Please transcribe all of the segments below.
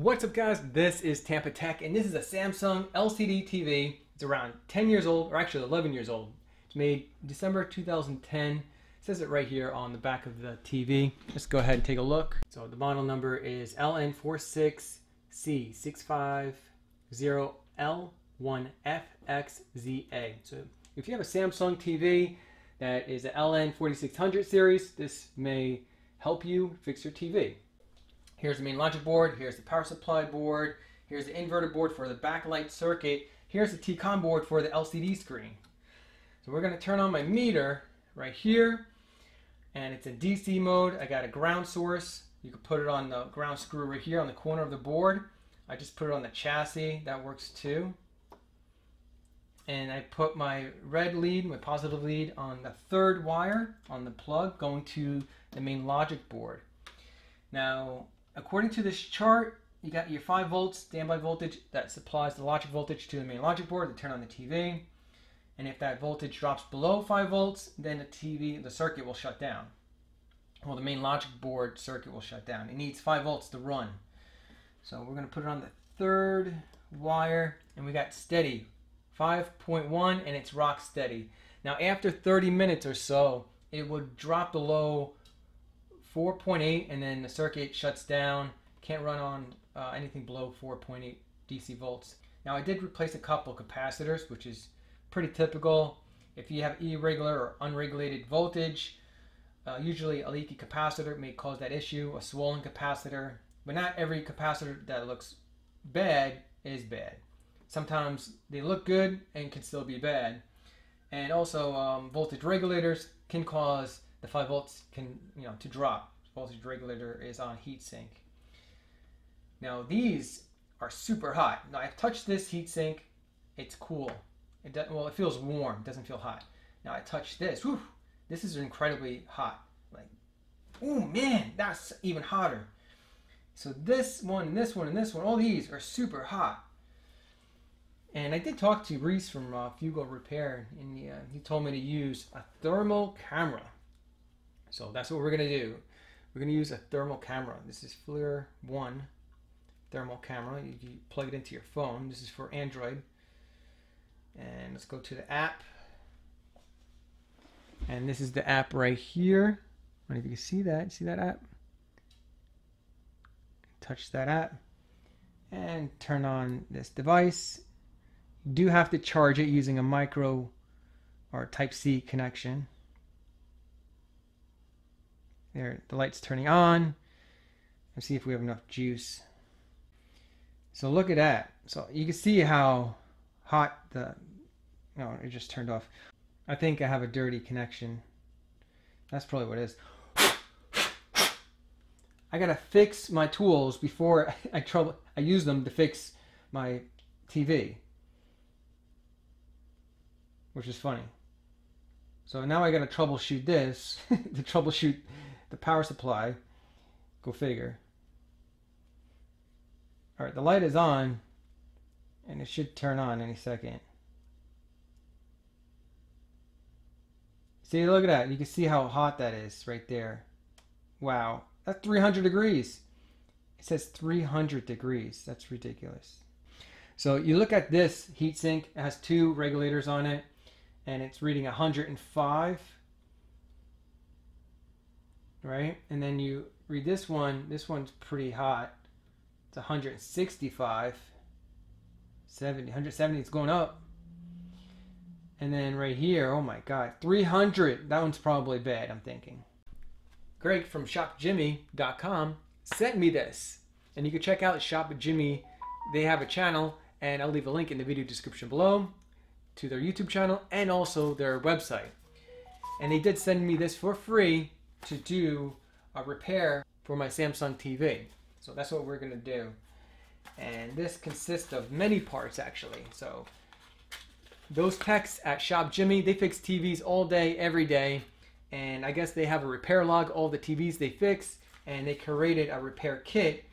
What's up guys, this is Tampatec and this is a Samsung LCD TV. It's around 10 years old, or actually 11 years old. It's made December 2010. It says it right here on the back of the TV. Let's go ahead and take a look. So the model number is LN46C650L1FXZA. So if you have a Samsung TV that is an LN4600 series, this may help you fix your TV. Here's the main logic board, here's the power supply board, here's the inverter board for the backlight circuit, here's the T-Con board for the LCD screen. So we're gonna turn on my meter right here, and it's in DC mode. I got a ground source. You can put it on the ground screw right here on the corner of the board. I just put it on the chassis, that works too. And I put my red lead, my positive lead on the third wire on the plug going to the main logic board. Now, according to this chart, you got your 5 volts standby voltage that supplies the logic voltage to the main logic board to turn on the TV. And if that voltage drops below 5 volts, then the TV, the circuit will shut down. Well, the main logic board circuit will shut down. It needs 5 volts to run. So we're going to put it on the third wire, and we got steady 5.1, and it's rock steady. Now, after 30 minutes or so, it would drop below 4.8 and then the circuit shuts down. Can't run on uh, anything below 4.8 DC volts. Now I did replace a couple capacitors, which is pretty typical. If you have irregular or unregulated voltage, uh, usually a leaky capacitor may cause that issue, a swollen capacitor, but not every capacitor that looks bad is bad. Sometimes they look good and can still be bad. And also um, voltage regulators can cause the 5 volts can, you know, to drop. Voltage regulator is on heatsink. Now these are super hot. Now I've touched this heatsink. It's cool. It does, well, it feels warm. It doesn't feel hot. Now I touch this. Whew, this is incredibly hot. Like, oh man, that's even hotter. So this one and this one and this one, all these are super hot. And I did talk to Reese from uh, Fugo Repair, and uh, he told me to use a thermal camera. So that's what we're going to do. We're going to use a thermal camera. This is FLIR 1 thermal camera. You, you plug it into your phone. This is for Android. And let's go to the app. And this is the app right here. I don't know if you can see that. See that app? Touch that app. And turn on this device. You do have to charge it using a micro or Type-C connection. There, the light's turning on. Let's see if we have enough juice. So look at that. So you can see how hot the, no, it just turned off. I think I have a dirty connection. That's probably what it is. I gotta fix my tools before I trouble I use them to fix my TV. Which is funny. So now I gotta troubleshoot this to troubleshoot the power supply. Go figure. All right, the light is on and it should turn on any second. See, look at that. You can see how hot that is right there. Wow, that's 300 degrees. It says 300 degrees. That's ridiculous. So you look at this heatsink. It has two regulators on it, and it's reading 105 right? And then you read this one. This one's pretty hot. It's 165, 70, 170. It's going up. And then right here, oh my God, 300. That one's probably bad, I'm thinking. Greg from ShopJimmy.com sent me this. And you can check out Shop Jimmy. They have a channel, and I'll leave a link in the video description below to their YouTube channel and also their website. And they did send me this for free to do a repair for my Samsung TV. So that's what we're gonna do. And this consists of many parts actually. So those techs at Shop Jimmy, they fix TVs all day, every day. And I guess they have a repair log, all the TVs they fix, and they created a repair kit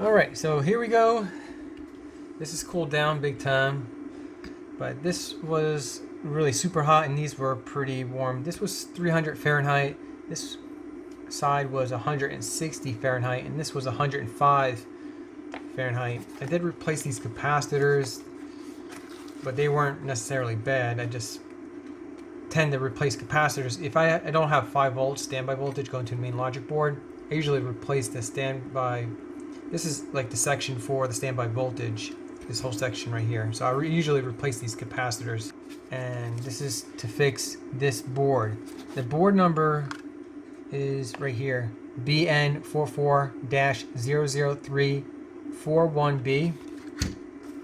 All right, so here we go. This is cooled down big time, but this was really super hot and these were pretty warm. This was 300 Fahrenheit. This side was 160 Fahrenheit and this was 105 Fahrenheit. I did replace these capacitors, but they weren't necessarily bad. I just tend to replace capacitors. If I, I don't have 5 volts standby voltage going to the main logic board, I usually replace the standby. This is like the section for the standby voltage, this whole section right here. So I re usually replace these capacitors. And this is to fix this board. The board number is right here, BN44-00341B.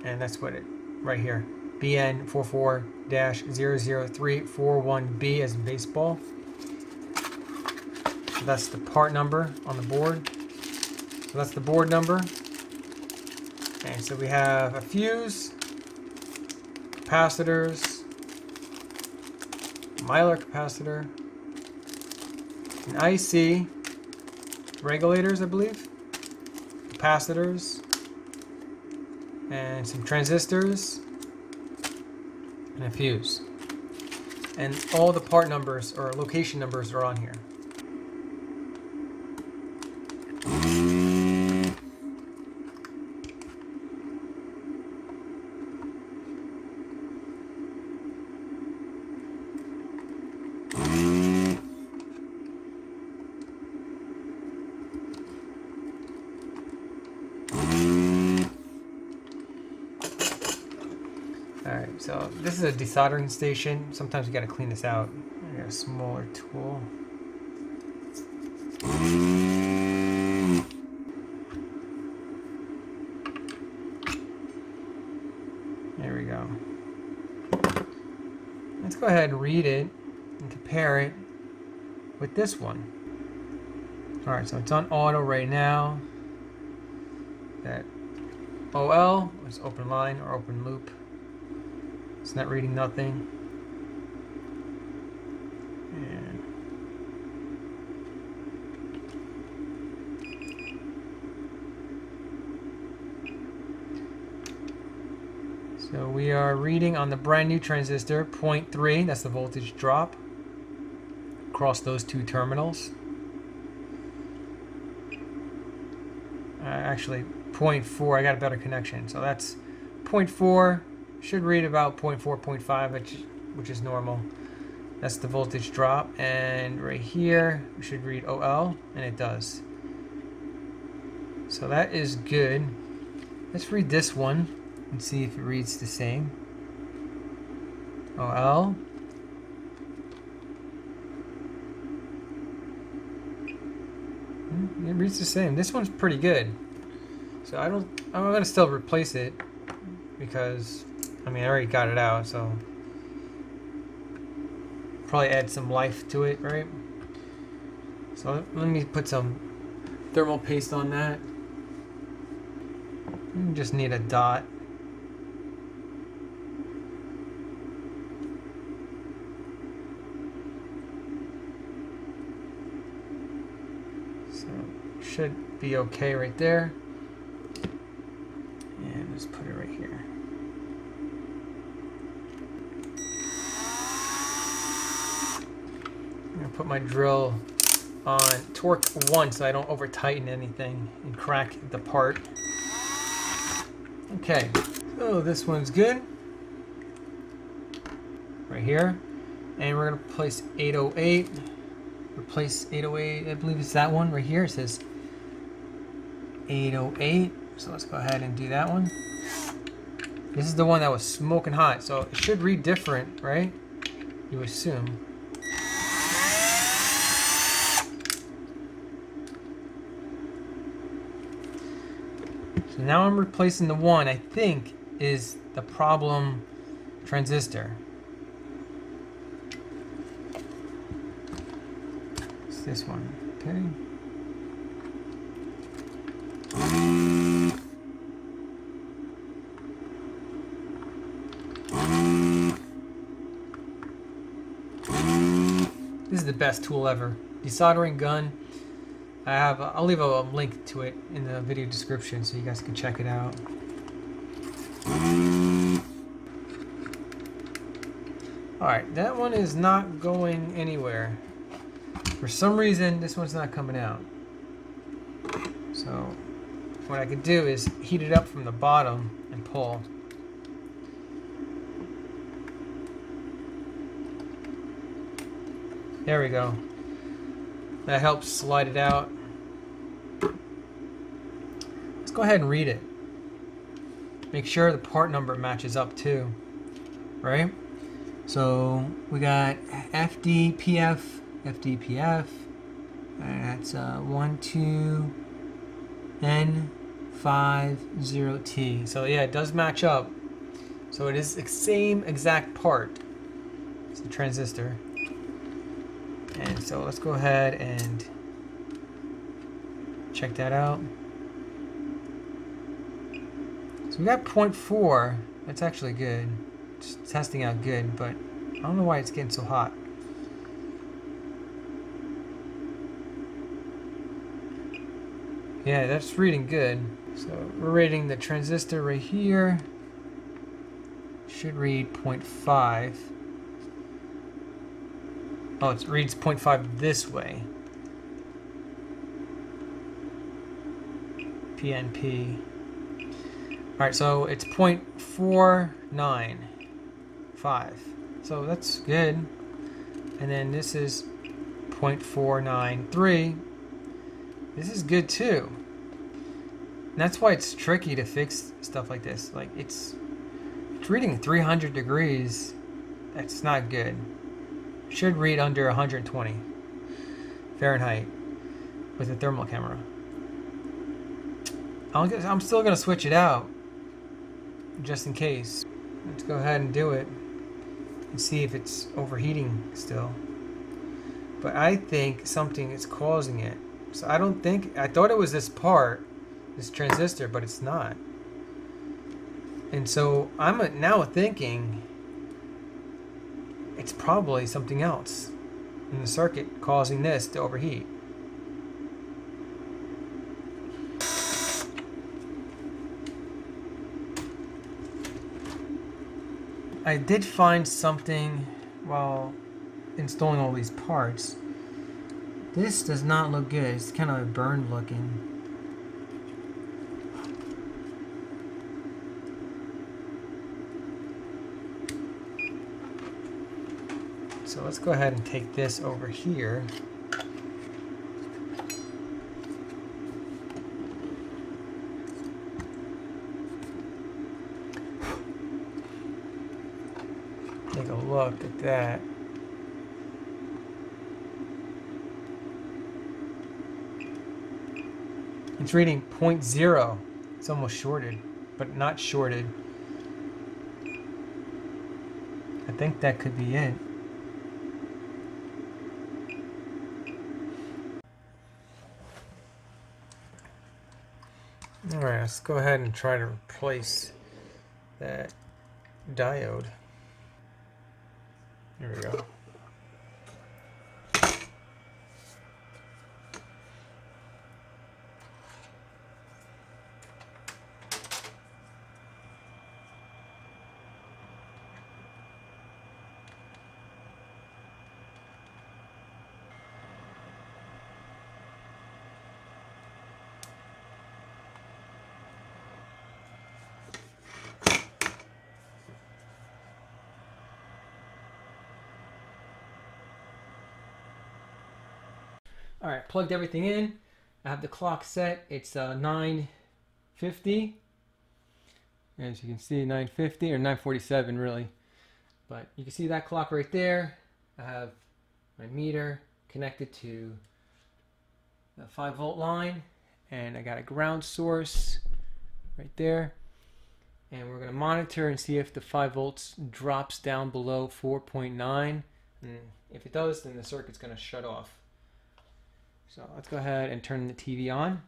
And that's what it, right here, BN44-00341B as baseball. So that's the part number on the board. So that's the board number. And so we have a fuse, capacitors, Mylar capacitor, an IC, regulators, I believe, capacitors, and some transistors, and a fuse. And all the part numbers or location numbers are on here. Alright, so this is a desoldering station. Sometimes you gotta clean this out. I got a smaller tool. There we go. Let's go ahead and read it and compare it with this one. Alright, so it's on auto right now. That OL is open line or open loop. It's not reading nothing. So we are reading on the brand new transistor 0.3, that's the voltage drop across those two terminals. Uh, actually 0.4, I got a better connection. So that's 0.4 should read about 0.4, 0.5, which, which is normal. That's the voltage drop. And right here, we should read OL, and it does. So that is good. Let's read this one and see if it reads the same. OL. Hmm, it reads the same. This one's pretty good. So I don't, I'm gonna still replace it because I mean, I already got it out, so probably add some life to it, right? So let me put some thermal paste on that. Just need a dot. So should be okay right there. And just put it right here. Put my drill on torque 1 so I don't over tighten anything and crack the part. Okay, so this one's good. Right here. And we're to place 808. Replace 808, I believe it's that one right here. It says 808. So let's go ahead and do that one. This is the one that was smoking hot, so it should read different, right? You assume. So now I'm replacing the one I think is the problem transistor. It's this one, okay? This is the best tool ever. Desoldering gun. I have, I'll leave a link to it in the video description so you guys can check it out. Alright, that one is not going anywhere. For some reason, this one's not coming out. So, what I could do is heat it up from the bottom and pull. There we go. That helps slide it out. Let's go ahead and read it. Make sure the part number matches up too, right? So we got FDPF, FDPF, that's uh, 12N50T. So yeah, it does match up. So it is the same exact part. It's the transistor. And so let's go ahead and check that out. So we got 0.4. That's actually good. It's testing out good, but I don't know why it's getting so hot. Yeah, that's reading good. So we're rating the transistor right here. Should read 0.5. Oh, it reads 0.5 this way. PNP. Alright, so it's 0.495. So that's good. And then this is 0.493. This is good too. And that's why it's tricky to fix stuff like this. Like it's it's reading 300 degrees. That's not good should read under 120 Fahrenheit with a thermal camera. I'm still going to switch it out just in case. Let's go ahead and do it and see if it's overheating still. But I think something is causing it. So I don't think, I thought it was this part, this transistor, but it's not. And so I'm now thinking it's probably something else in the circuit causing this to overheat. I did find something while installing all these parts. This does not look good. It's kind of burned looking. So let's go ahead and take this over here. Take a look at that. It's reading 0.0. It's almost shorted, but not shorted. I think that could be it. Alright, let's go ahead and try to replace that diode. Here we go. All right, plugged everything in. I have the clock set. It's uh, 9.50. As you can see, 9.50 or 9.47 really. But you can see that clock right there. I have my meter connected to the 5 volt line. And I got a ground source right there. And we're going to monitor and see if the 5 volts drops down below 4.9. And if it does, then the circuit's going to shut off. So let's go ahead and turn the TV on.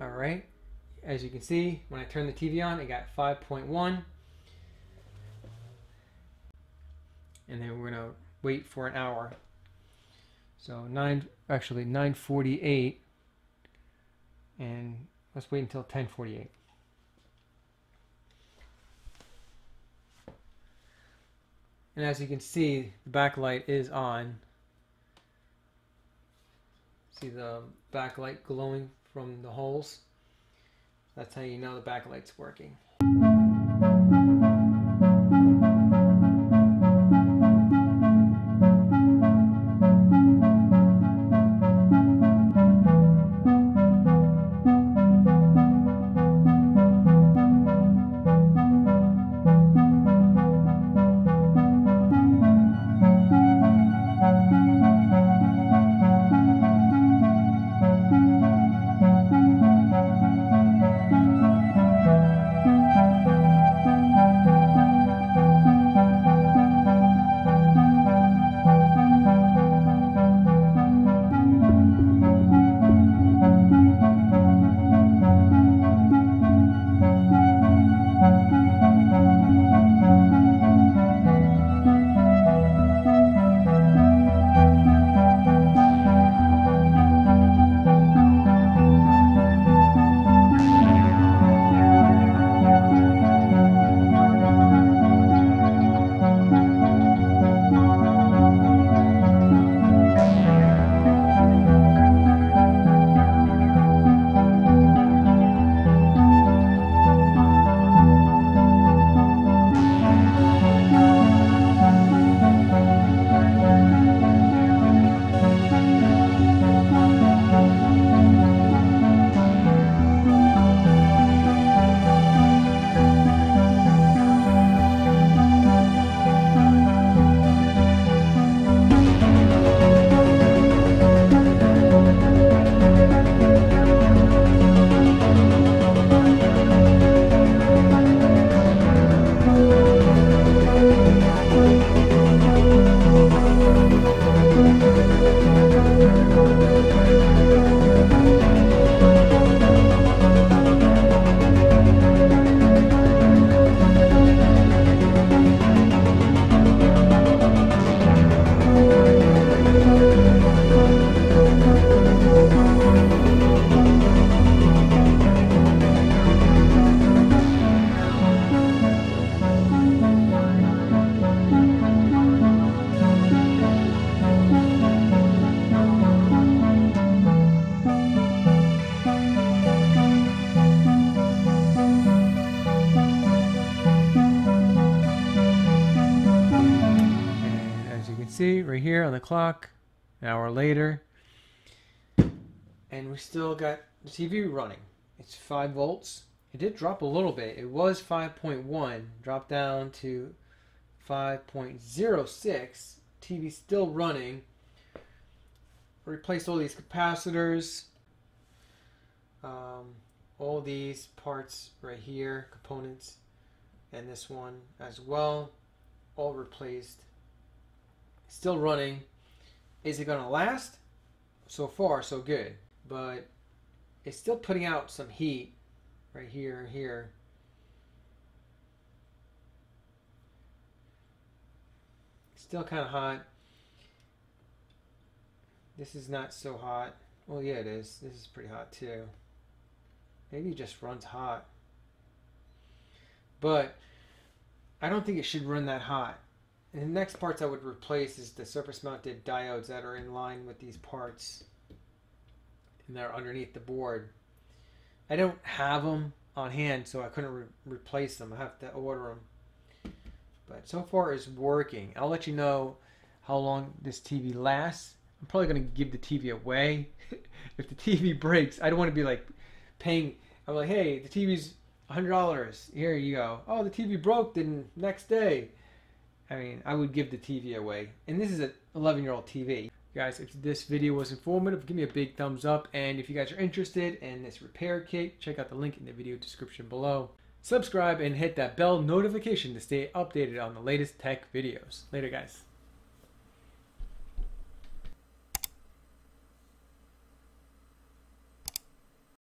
All right, as you can see, when I turn the TV on, it got 5.1. and then we're gonna wait for an hour. So nine, actually 9:48, and let's wait until 10:48. And as you can see, the backlight is on. See the backlight glowing from the holes? That's how you know the backlight's working. See right here on the clock, an hour later. And we still got the TV running. It's 5 volts. It did drop a little bit. It was 5.1, dropped down to 5.06. TV still running. Replaced all these capacitors. Um, all these parts right here, components, and this one as well, all replaced still running. Is it going to last? So far, so good. But it's still putting out some heat right here and here. Still kind of hot. This is not so hot. Well, yeah, it is. This is pretty hot too. Maybe it just runs hot. But I don't think it should run that hot. And the next parts I would replace is the surface mounted diodes that are in line with these parts and they're underneath the board. I don't have them on hand so I couldn't re replace them. I have to order them. But so far it's working. I'll let you know how long this TV lasts. I'm probably going to give the TV away. if the TV breaks, I don't want to be like paying. I'm like, hey, the TV's $100. Here you go. Oh, the TV broke the next day. I mean, I would give the TV away. And this is an 11 year old TV. Guys, if this video was informative, give me a big thumbs up. And if you guys are interested in this repair kit, check out the link in the video description below. Subscribe and hit that bell notification to stay updated on the latest tech videos. Later, guys.